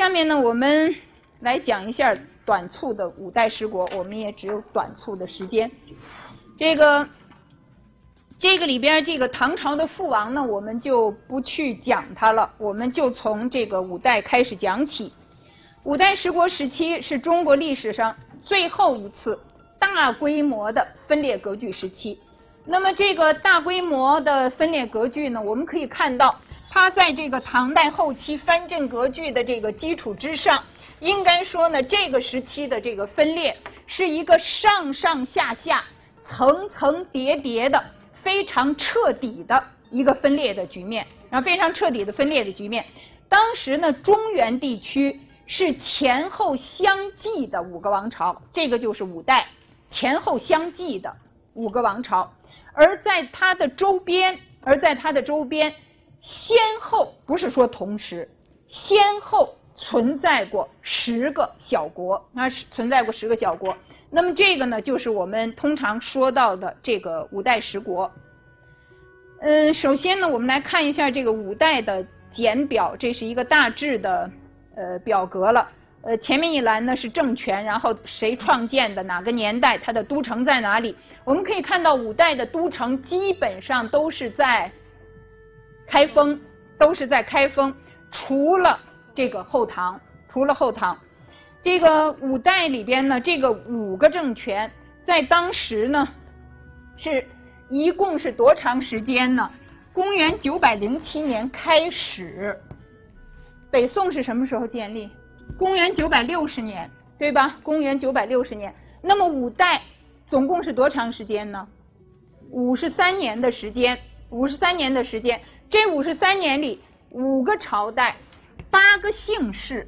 下面呢，我们来讲一下短促的五代十国，我们也只有短促的时间。这个这个里边这个唐朝的父王呢，我们就不去讲它了，我们就从这个五代开始讲起。五代十国时期是中国历史上最后一次大规模的分裂割据时期。那么这个大规模的分裂割据呢，我们可以看到，它在这个唐代后期藩镇割据的这个基础之上，应该说呢，这个时期的这个分裂是一个上上下下、层层叠叠的非常彻底的一个分裂的局面，然后非常彻底的分裂的局面。当时呢，中原地区是前后相继的五个王朝，这个就是五代前后相继的五个王朝。而在它的周边，而在它的周边，先后不是说同时，先后存在过十个小国，啊，存在过十个小国。那么这个呢，就是我们通常说到的这个五代十国。嗯，首先呢，我们来看一下这个五代的简表，这是一个大致的呃表格了。呃，前面一栏呢是政权，然后谁创建的，哪个年代，它的都城在哪里？我们可以看到五代的都城基本上都是在开封，都是在开封，除了这个后唐，除了后唐，这个五代里边呢，这个五个政权在当时呢是一共是多长时间呢？公元九百零七年开始，北宋是什么时候建立？公元九百六十年，对吧？公元九百六十年，那么五代总共是多长时间呢？五十三年的时间，五十三年的时间。这五十三年里，五个朝代，八个姓氏。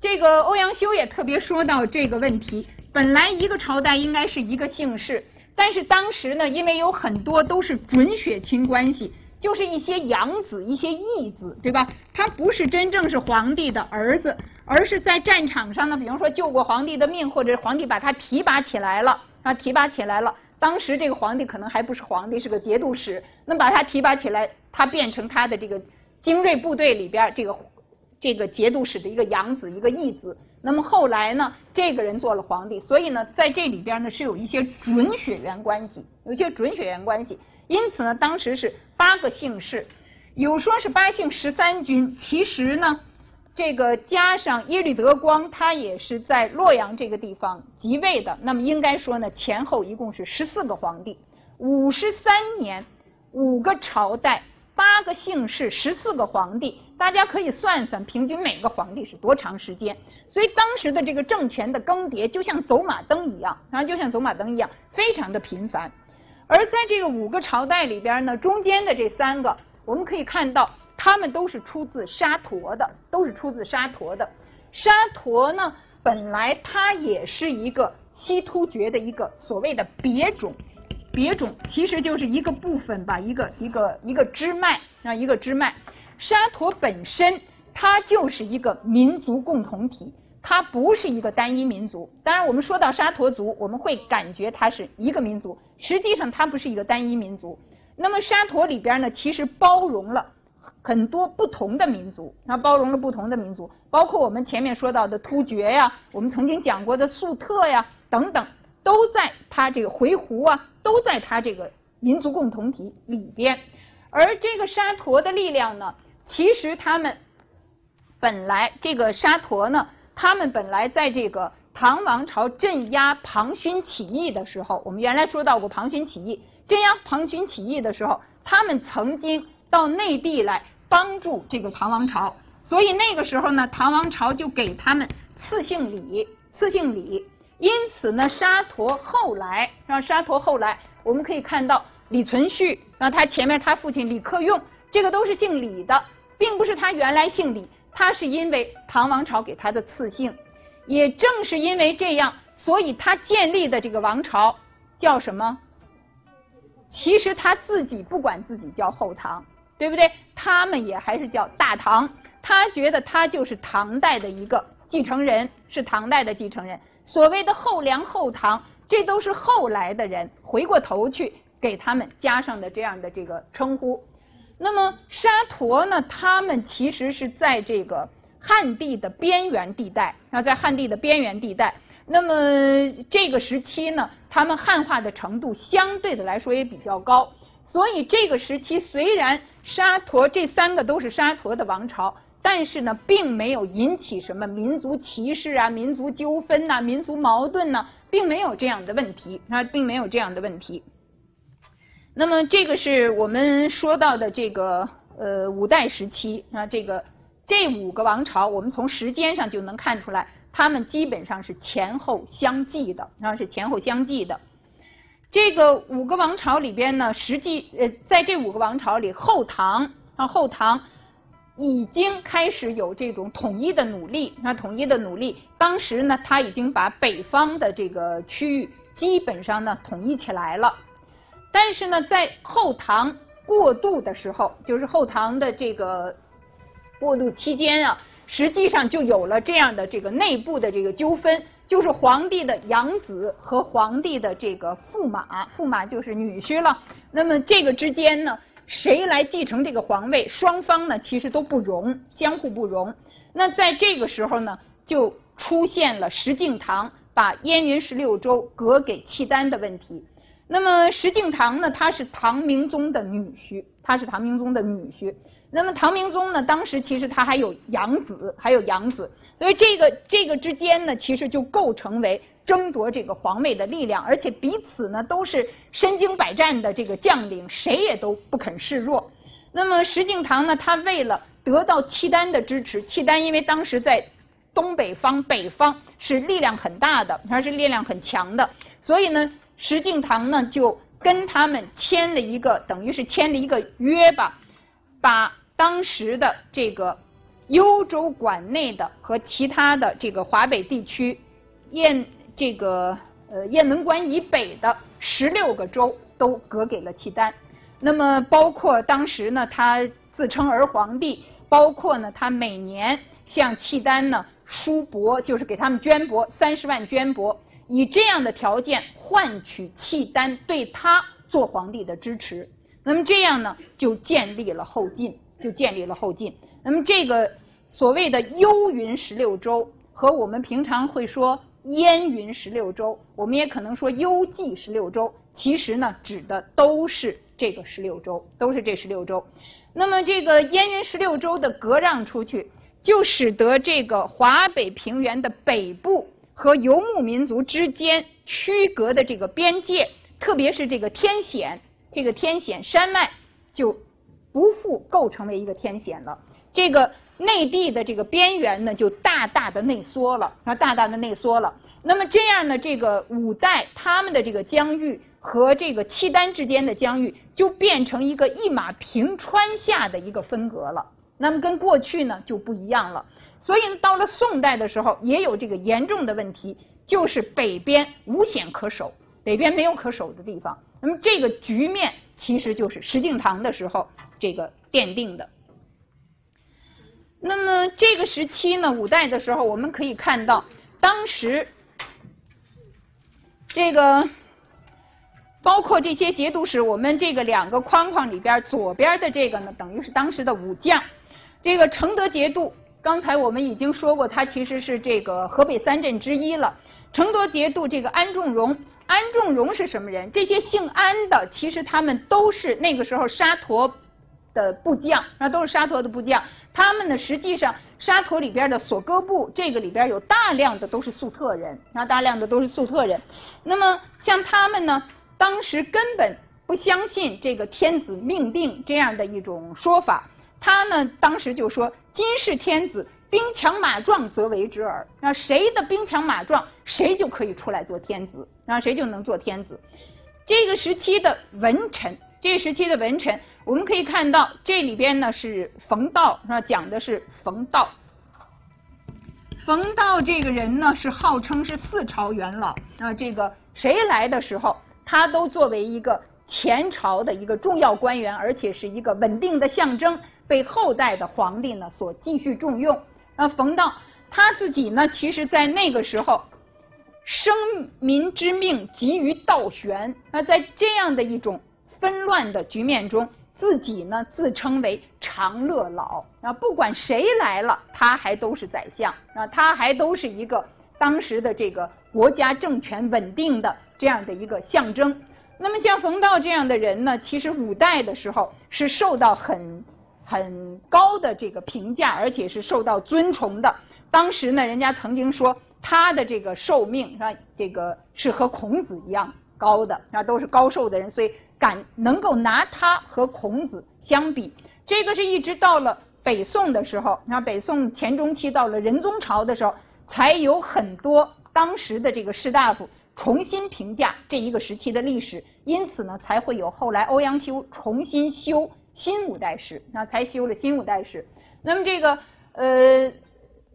这个欧阳修也特别说到这个问题。本来一个朝代应该是一个姓氏，但是当时呢，因为有很多都是准血亲关系。就是一些养子、一些义子，对吧？他不是真正是皇帝的儿子，而是在战场上呢，比方说救过皇帝的命，或者皇帝把他提拔起来了啊，提拔起来了。当时这个皇帝可能还不是皇帝，是个节度使，那把他提拔起来，他变成他的这个精锐部队里边这个这个节度使的一个养子、一个义子。那么后来呢，这个人做了皇帝，所以呢，在这里边呢是有一些准血缘关系，有些准血缘关系。因此呢，当时是八个姓氏，有说是八姓十三军，其实呢，这个加上耶律德光，他也是在洛阳这个地方即位的。那么应该说呢，前后一共是十四个皇帝，五十三年，五个朝代，八个姓氏，十四个皇帝，大家可以算算，平均每个皇帝是多长时间？所以当时的这个政权的更迭，就像走马灯一样，然后就像走马灯一样，非常的频繁。而在这个五个朝代里边呢，中间的这三个，我们可以看到，他们都是出自沙陀的，都是出自沙陀的。沙陀呢，本来它也是一个西突厥的一个所谓的别种，别种其实就是一个部分吧，一个一个一个支脉啊，一个支脉。沙陀本身它就是一个民族共同体。它不是一个单一民族，当然我们说到沙陀族，我们会感觉它是一个民族，实际上它不是一个单一民族。那么沙陀里边呢，其实包容了很多不同的民族，它包容了不同的民族，包括我们前面说到的突厥呀，我们曾经讲过的粟特呀等等，都在它这个回鹘啊，都在它这个民族共同体里边。而这个沙陀的力量呢，其实他们本来这个沙陀呢。他们本来在这个唐王朝镇压庞勋起义的时候，我们原来说到过庞勋起义。镇压庞勋起义的时候，他们曾经到内地来帮助这个唐王朝，所以那个时候呢，唐王朝就给他们赐姓李，赐姓李。因此呢，沙陀后来，让沙陀后来，我们可以看到李存勖，让他前面他父亲李克用，这个都是姓李的，并不是他原来姓李。他是因为唐王朝给他的赐姓，也正是因为这样，所以他建立的这个王朝叫什么？其实他自己不管自己叫后唐，对不对？他们也还是叫大唐。他觉得他就是唐代的一个继承人，是唐代的继承人。所谓的后梁、后唐，这都是后来的人回过头去给他们加上的这样的这个称呼。那么沙陀呢？他们其实是在这个汉地的边缘地带，啊，在汉地的边缘地带。那么这个时期呢，他们汉化的程度相对的来说也比较高。所以这个时期虽然沙陀这三个都是沙陀的王朝，但是呢，并没有引起什么民族歧视啊、民族纠纷呐、民族矛盾呢，并没有这样的问题啊，并没有这样的问题。那么这个是我们说到的这个呃五代时期啊，这个。这五个王朝，我们从时间上就能看出来，他们基本上是前后相继的，啊，是前后相继的。这个五个王朝里边呢，实际呃，在这五个王朝里，后唐啊，后唐已经开始有这种统一的努力，啊，统一的努力。当时呢，他已经把北方的这个区域基本上呢统一起来了。但是呢，在后唐过渡的时候，就是后唐的这个。过渡期间啊，实际上就有了这样的这个内部的这个纠纷，就是皇帝的养子和皇帝的这个驸马，驸马就是女婿了。那么这个之间呢，谁来继承这个皇位？双方呢其实都不容，相互不容。那在这个时候呢，就出现了石敬瑭把燕云十六州割给契丹的问题。那么石敬瑭呢，他是唐明宗的女婿，他是唐明宗的女婿。那么唐明宗呢，当时其实他还有养子，还有养子，所以这个这个之间呢，其实就构成为争夺这个皇位的力量，而且彼此呢都是身经百战的这个将领，谁也都不肯示弱。那么石敬瑭呢，他为了得到契丹的支持，契丹因为当时在东北方、北方是力量很大的，他是力量很强的，所以呢，石敬瑭呢就跟他们签了一个，等于是签了一个约吧。把当时的这个幽州管内的和其他的这个华北地区雁这个呃雁门关以北的十六个州都割给了契丹。那么包括当时呢，他自称儿皇帝，包括呢，他每年向契丹呢输帛，就是给他们捐帛三十万捐帛，以这样的条件换取契丹对他做皇帝的支持。那么这样呢，就建立了后晋，就建立了后晋。那么这个所谓的幽云十六州，和我们平常会说燕云十六州，我们也可能说幽蓟十六州，其实呢，指的都是这个十六州，都是这十六州。那么这个燕云十六州的割让出去，就使得这个华北平原的北部和游牧民族之间区隔的这个边界，特别是这个天险。这个天险山脉就不复构成为一个天险了，这个内地的这个边缘呢就大大的内缩了，啊，大大的内缩了。那么这样呢，这个五代他们的这个疆域和这个契丹之间的疆域就变成一个一马平川下的一个分隔了。那么跟过去呢就不一样了。所以呢到了宋代的时候，也有这个严重的问题，就是北边无险可守，北边没有可守的地方。那么这个局面其实就是石敬瑭的时候这个奠定的。那么这个时期呢，五代的时候，我们可以看到，当时这个包括这些节度使，我们这个两个框框里边左边的这个呢，等于是当时的武将。这个承德节度，刚才我们已经说过，他其实是这个河北三镇之一了。承德节度这个安重荣。安重荣是什么人？这些姓安的，其实他们都是那个时候沙陀的部将，那都是沙陀的部将。他们呢，实际上沙陀里边的索哥部，这个里边有大量的都是粟特人，啊，大量的都是粟特人。那么像他们呢，当时根本不相信这个天子命定这样的一种说法。他呢，当时就说：“今世天子。”兵强马壮则为之耳，那谁的兵强马壮，谁就可以出来做天子，那谁就能做天子。这个时期的文臣，这时期的文臣，我们可以看到这里边呢是冯道，是吧？讲的是冯道。冯道这个人呢是号称是四朝元老，啊，这个谁来的时候，他都作为一个前朝的一个重要官员，而且是一个稳定的象征，被后代的皇帝呢所继续重用。那，冯道他自己呢，其实，在那个时候，生民之命急于倒悬。那在这样的一种纷乱的局面中，自己呢自称为长乐老啊，不管谁来了，他还都是宰相啊，他还都是一个当时的这个国家政权稳定的这样的一个象征。那么像冯道这样的人呢，其实五代的时候是受到很很高的这个评价，而且是受到尊崇的。当时呢，人家曾经说他的这个寿命是吧，这个是和孔子一样高的，那，都是高寿的人，所以敢能够拿他和孔子相比。这个是一直到了北宋的时候，那北宋前中期到了仁宗朝的时候，才有很多当时的这个士大夫。重新评价这一个时期的历史，因此呢，才会有后来欧阳修重新修新五代史，那才修了新五代史。那么这个呃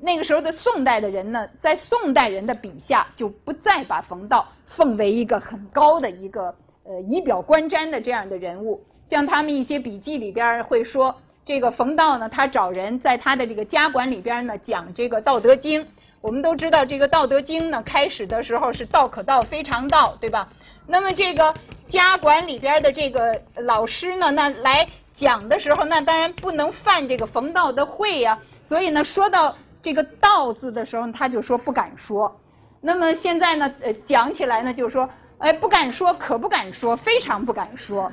那个时候的宋代的人呢，在宋代人的笔下就不再把冯道奉为一个很高的一个呃仪表观瞻的这样的人物。像他们一些笔记里边会说，这个冯道呢，他找人在他的这个家馆里边呢讲这个《道德经》。我们都知道这个《道德经》呢，开始的时候是道可道非常道，对吧？那么这个家馆里边的这个老师呢，那来讲的时候，那当然不能犯这个冯道的讳呀。所以呢，说到这个“道”字的时候，他就说不敢说。那么现在呢，呃，讲起来呢，就是说，哎，不敢说，可不敢说，非常不敢说。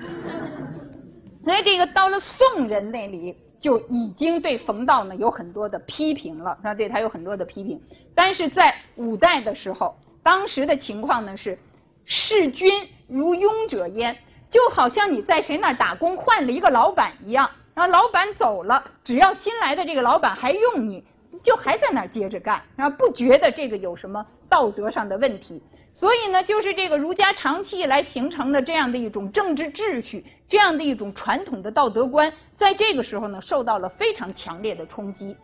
所以这个到了宋人那里。就已经对冯道呢有很多的批评了，是吧？对他有很多的批评。但是在五代的时候，当时的情况呢是，视君如庸者焉，就好像你在谁那儿打工换了一个老板一样，然后老板走了，只要新来的这个老板还用你，就还在那儿接着干，然后不觉得这个有什么道德上的问题。所以呢，就是这个儒家长期以来形成的这样的一种政治秩序，这样的一种传统的道德观，在这个时候呢，受到了非常强烈的冲击。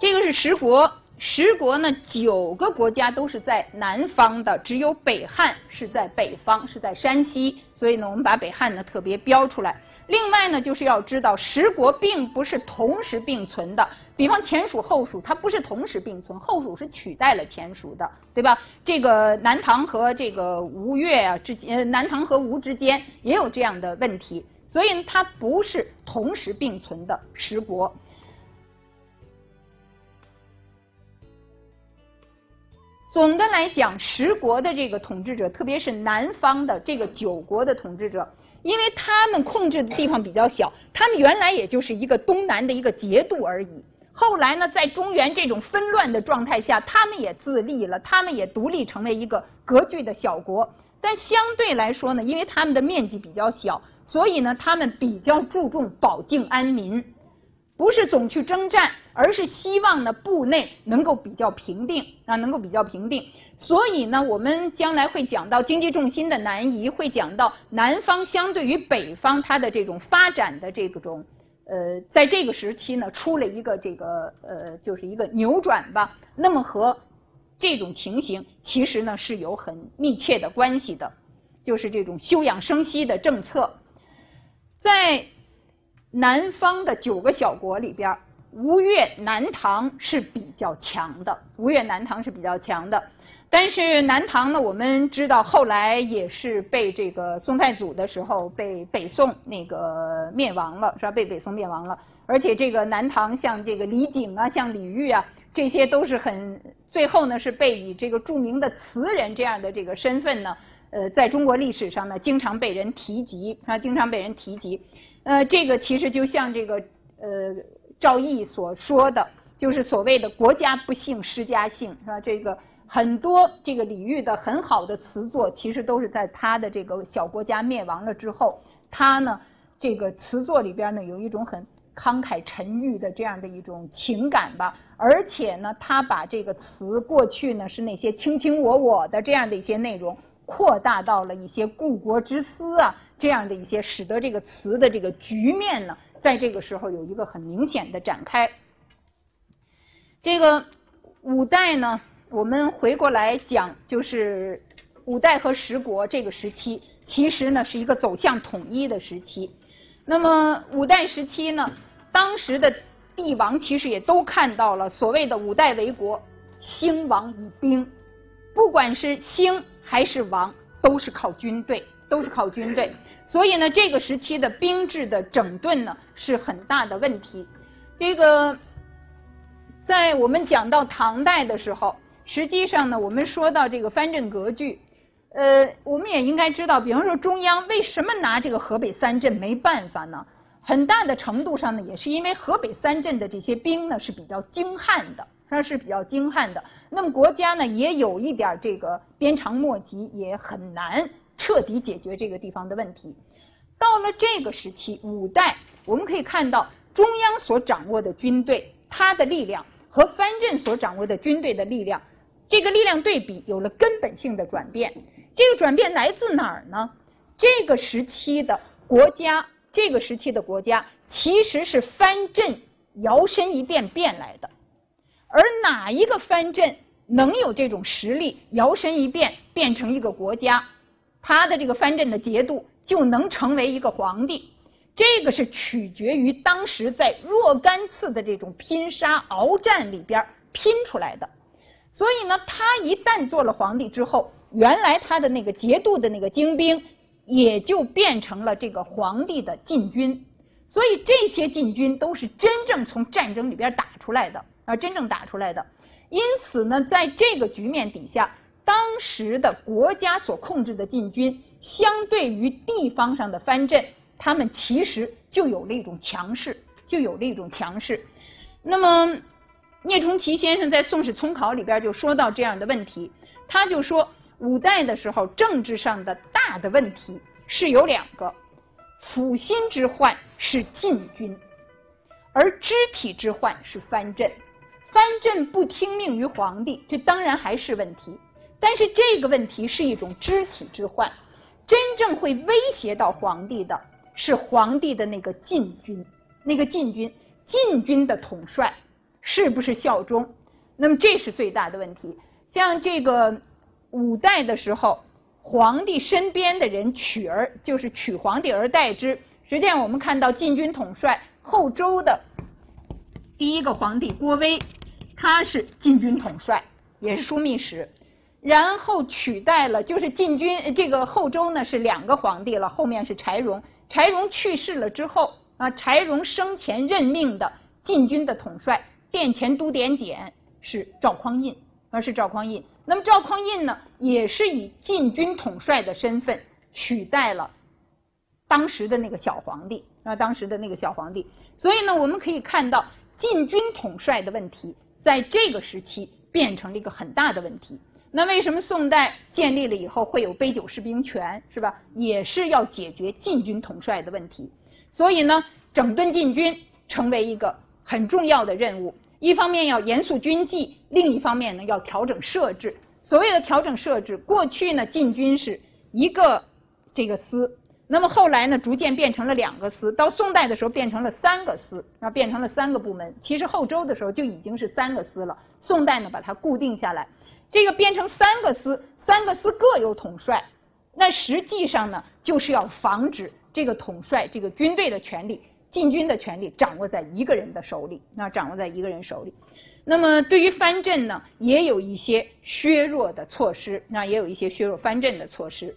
这个是十国，十国呢，九个国家都是在南方的，只有北汉是在北方，是在山西。所以呢，我们把北汉呢特别标出来。另外呢，就是要知道十国并不是同时并存的。比方前蜀后蜀，它不是同时并存，后蜀是取代了前蜀的，对吧？这个南唐和这个吴越啊之间，南唐和吴之间也有这样的问题，所以它不是同时并存的十国。总的来讲，十国的这个统治者，特别是南方的这个九国的统治者。因为他们控制的地方比较小，他们原来也就是一个东南的一个节度而已。后来呢，在中原这种纷乱的状态下，他们也自立了，他们也独立成为一个割据的小国。但相对来说呢，因为他们的面积比较小，所以呢，他们比较注重保境安民。不是总去征战，而是希望呢部内能够比较平定啊，能够比较平定。所以呢，我们将来会讲到经济重心的南移，会讲到南方相对于北方它的这种发展的这种呃，在这个时期呢，出了一个这个呃，就是一个扭转吧。那么和这种情形其实呢是有很密切的关系的，就是这种休养生息的政策，在。南方的九个小国里边，吴越南唐是比较强的。吴越南唐是比较强的，但是南唐呢，我们知道后来也是被这个宋太祖的时候被北宋那个灭亡了，是吧？被北宋灭亡了。而且这个南唐像这个李璟啊，像李煜啊，这些都是很最后呢是被以这个著名的词人这样的这个身份呢，呃，在中国历史上呢经常被人提及，啊，经常被人提及。呃，这个其实就像这个呃赵毅所说的，就是所谓的“国家不幸，诗家幸”，是吧？这个很多这个李煜的很好的词作，其实都是在他的这个小国家灭亡了之后，他呢这个词作里边呢有一种很慷慨陈郁的这样的一种情感吧，而且呢他把这个词过去呢是那些卿卿我我的这样的一些内容。扩大到了一些故国之思啊，这样的一些，使得这个词的这个局面呢，在这个时候有一个很明显的展开。这个五代呢，我们回过来讲，就是五代和十国这个时期，其实呢是一个走向统一的时期。那么五代时期呢，当时的帝王其实也都看到了所谓的五代为国，兴亡以兵，不管是兴。还是王都是靠军队，都是靠军队。所以呢，这个时期的兵制的整顿呢是很大的问题。这个在我们讲到唐代的时候，实际上呢，我们说到这个藩镇割据，呃，我们也应该知道，比方说中央为什么拿这个河北三镇没办法呢？很大的程度上呢，也是因为河北三镇的这些兵呢是比较精悍的，那是比较精悍的。那么国家呢也有一点这个鞭长莫及，也很难彻底解决这个地方的问题。到了这个时期，五代，我们可以看到中央所掌握的军队，它的力量和藩镇所掌握的军队的力量，这个力量对比有了根本性的转变。这个转变来自哪儿呢？这个时期的国家。这个时期的国家其实是藩镇摇身一变变来的，而哪一个藩镇能有这种实力摇身一变变成一个国家，他的这个藩镇的节度就能成为一个皇帝。这个是取决于当时在若干次的这种拼杀鏖战里边拼出来的。所以呢，他一旦做了皇帝之后，原来他的那个节度的那个精兵。也就变成了这个皇帝的禁军，所以这些禁军都是真正从战争里边打出来的而，真正打出来的。因此呢，在这个局面底下，当时的国家所控制的禁军，相对于地方上的藩镇，他们其实就有了一种强势，就有了一种强势。那么，聂崇奇先生在《宋史丛考》里边就说到这样的问题，他就说。五代的时候，政治上的大的问题是有两个：辅心之患是禁军，而肢体之患是藩镇。藩镇不听命于皇帝，这当然还是问题。但是这个问题是一种肢体之患，真正会威胁到皇帝的是皇帝的那个禁军，那个禁军，禁军的统帅是不是效忠？那么这是最大的问题。像这个。五代的时候，皇帝身边的人取而就是取皇帝而代之。实际上，我们看到禁军统帅后周的第一个皇帝郭威，他是禁军统帅，也是枢密使。然后取代了就是禁军这个后周呢是两个皇帝了，后面是柴荣。柴荣去世了之后啊，柴荣生前任命的禁军的统帅殿前都点检是赵匡胤，而是赵匡胤。那么赵匡胤呢，也是以禁军统帅的身份取代了当时的那个小皇帝啊，当时的那个小皇帝。所以呢，我们可以看到禁军统帅的问题，在这个时期变成了一个很大的问题。那为什么宋代建立了以后会有杯酒释兵权，是吧？也是要解决禁军统帅的问题。所以呢，整顿禁军成为一个很重要的任务。一方面要严肃军纪，另一方面呢要调整设置。所谓的调整设置，过去呢禁军是一个这个司，那么后来呢逐渐变成了两个司，到宋代的时候变成了三个司，然后变成了三个部门。其实后周的时候就已经是三个司了，宋代呢把它固定下来。这个变成三个司，三个司各有统帅，那实际上呢就是要防止这个统帅这个军队的权力。禁军的权力掌握在一个人的手里，那掌握在一个人手里。那么对于藩镇呢，也有一些削弱的措施，那也有一些削弱藩镇的措施。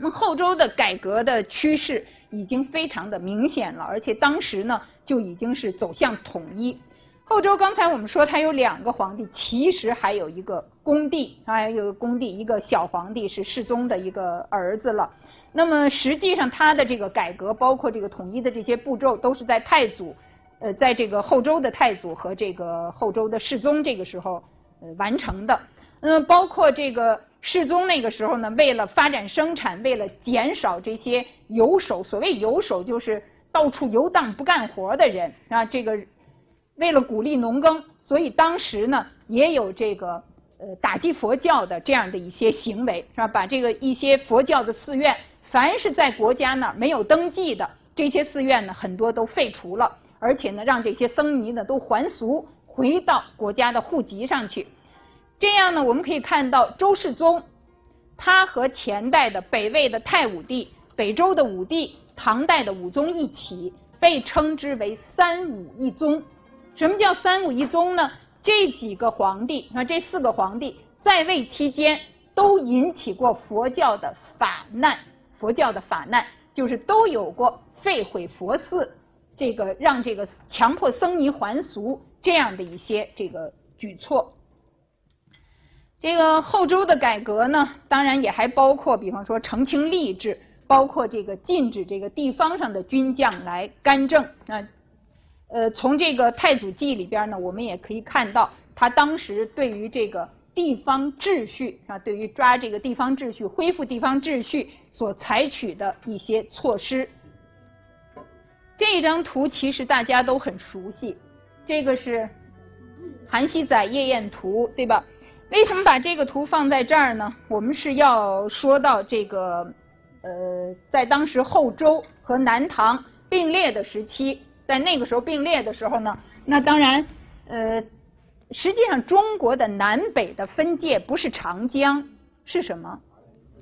那么后周的改革的趋势已经非常的明显了，而且当时呢就已经是走向统一。后周刚才我们说他有两个皇帝，其实还有一个恭帝，还有个恭帝一个小皇帝是世宗的一个儿子了。那么实际上，他的这个改革，包括这个统一的这些步骤，都是在太祖，呃，在这个后周的太祖和这个后周的世宗这个时候呃完成的。嗯，包括这个世宗那个时候呢，为了发展生产，为了减少这些游手，所谓游手就是到处游荡不干活的人啊。这个为了鼓励农耕，所以当时呢也有这个呃打击佛教的这样的一些行为，是吧？把这个一些佛教的寺院。凡是在国家那儿没有登记的这些寺院呢，很多都废除了，而且呢，让这些僧尼呢都还俗，回到国家的户籍上去。这样呢，我们可以看到周世宗，他和前代的北魏的太武帝、北周的武帝、唐代的武宗一起，被称之为三武一宗。什么叫三武一宗呢？这几个皇帝那，这四个皇帝在位期间都引起过佛教的法难。佛教的法难，就是都有过废毁佛寺，这个让这个强迫僧尼还俗这样的一些这个举措。这个后周的改革呢，当然也还包括，比方说澄清吏治，包括这个禁止这个地方上的军将来干政啊。呃，从这个《太祖纪》里边呢，我们也可以看到，他当时对于这个地方秩序啊，对于抓这个地方秩序、恢复地方秩序所采取的一些措施。这张图其实大家都很熟悉，这个是《韩熙载夜宴图》，对吧？为什么把这个图放在这儿呢？我们是要说到这个，呃，在当时后周和南唐并列的时期。在那个时候并列的时候呢，那当然，呃，实际上中国的南北的分界不是长江，是什么？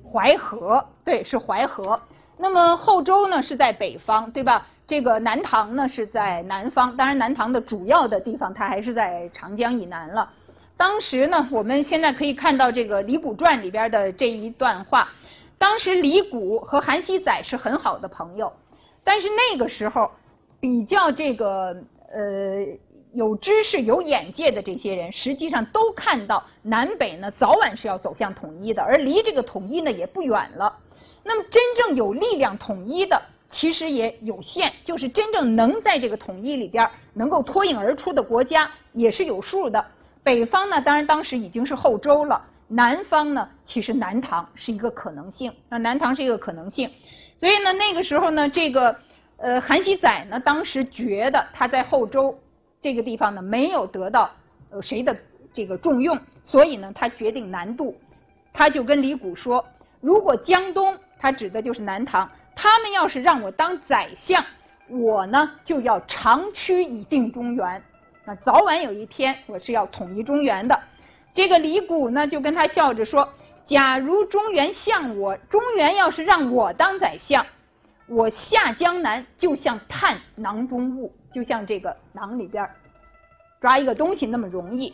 淮河，对，是淮河。那么后周呢是在北方，对吧？这个南唐呢是在南方。当然，南唐的主要的地方它还是在长江以南了。当时呢，我们现在可以看到这个《李谷传》里边的这一段话。当时李谷和韩熙载是很好的朋友，但是那个时候。比较这个呃有知识有眼界的这些人，实际上都看到南北呢早晚是要走向统一的，而离这个统一呢也不远了。那么真正有力量统一的其实也有限，就是真正能在这个统一里边能够脱颖而出的国家也是有数的。北方呢，当然当时已经是后周了；南方呢，其实南唐是一个可能性，那南唐是一个可能性。所以呢，那个时候呢，这个。呃，韩熙载呢，当时觉得他在后周这个地方呢没有得到呃谁的这个重用，所以呢，他决定南渡。他就跟李谷说：“如果江东，他指的就是南唐，他们要是让我当宰相，我呢就要长驱以定中原。那早晚有一天，我是要统一中原的。”这个李谷呢就跟他笑着说：“假如中原像我，中原要是让我当宰相。”我下江南就像探囊中物，就像这个囊里边抓一个东西那么容易。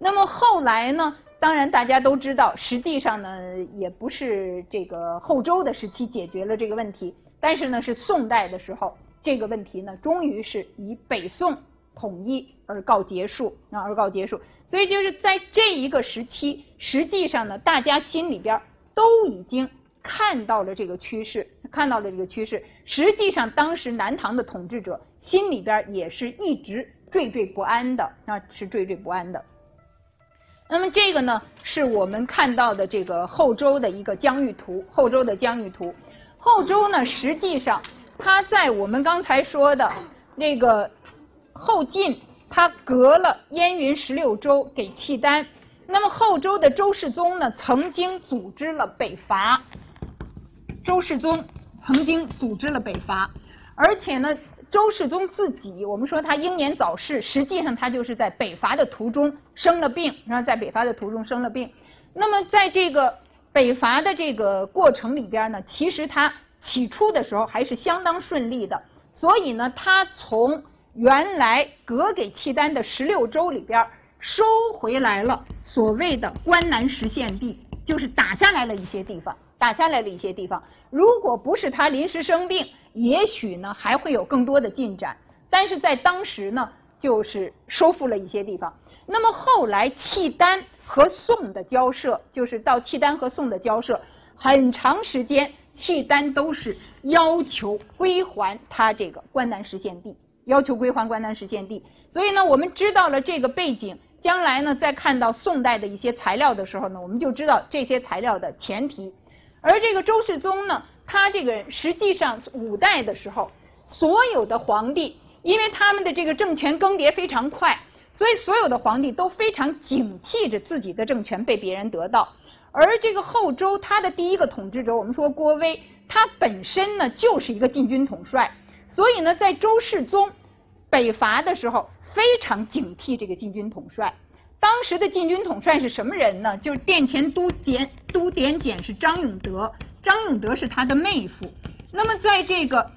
那么后来呢？当然大家都知道，实际上呢也不是这个后周的时期解决了这个问题，但是呢是宋代的时候，这个问题呢终于是以北宋统一而告结束啊而告结束。所以就是在这一个时期，实际上呢大家心里边都已经。看到了这个趋势，看到了这个趋势。实际上，当时南唐的统治者心里边也是一直惴惴不安的，啊，是惴惴不安的。那么这个呢，是我们看到的这个后周的一个疆域图，后周的疆域图。后周呢，实际上它在我们刚才说的那个后晋，他隔了燕云十六州给契丹。那么后周的周世宗呢，曾经组织了北伐。周世宗曾经组织了北伐，而且呢，周世宗自己，我们说他英年早逝，实际上他就是在北伐的途中生了病，然后在北伐的途中生了病。那么在这个北伐的这个过程里边呢，其实他起初的时候还是相当顺利的，所以呢，他从原来割给契丹的十六州里边收回来了所谓的关南十县地，就是打下来了一些地方。打下来了一些地方，如果不是他临时生病，也许呢还会有更多的进展。但是在当时呢，就是收复了一些地方。那么后来契丹和宋的交涉，就是到契丹和宋的交涉，很长时间契丹都是要求归还他这个关南十县地，要求归还关南十县地。所以呢，我们知道了这个背景，将来呢再看到宋代的一些材料的时候呢，我们就知道这些材料的前提。而这个周世宗呢，他这个实际上五代的时候，所有的皇帝，因为他们的这个政权更迭非常快，所以所有的皇帝都非常警惕着自己的政权被别人得到。而这个后周他的第一个统治者，我们说郭威，他本身呢就是一个禁军统帅，所以呢，在周世宗北伐的时候，非常警惕这个禁军统帅。当时的禁军统帅是什么人呢？就是殿前都检都点检是张永德，张永德是他的妹夫。那么在这个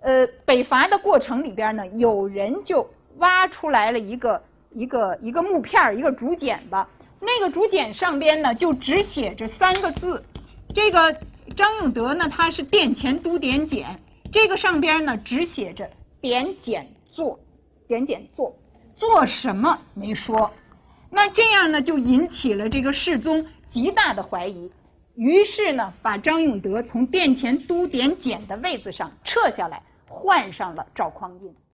呃北伐的过程里边呢，有人就挖出来了一个一个一个木片一个竹简吧。那个竹简上边呢就只写着三个字，这个张永德呢，他是殿前都点检，这个上边呢只写着点检做，点检做，做什么没说。那这样呢，就引起了这个世宗极大的怀疑，于是呢，把张永德从殿前都点检的位子上撤下来，换上了赵匡胤。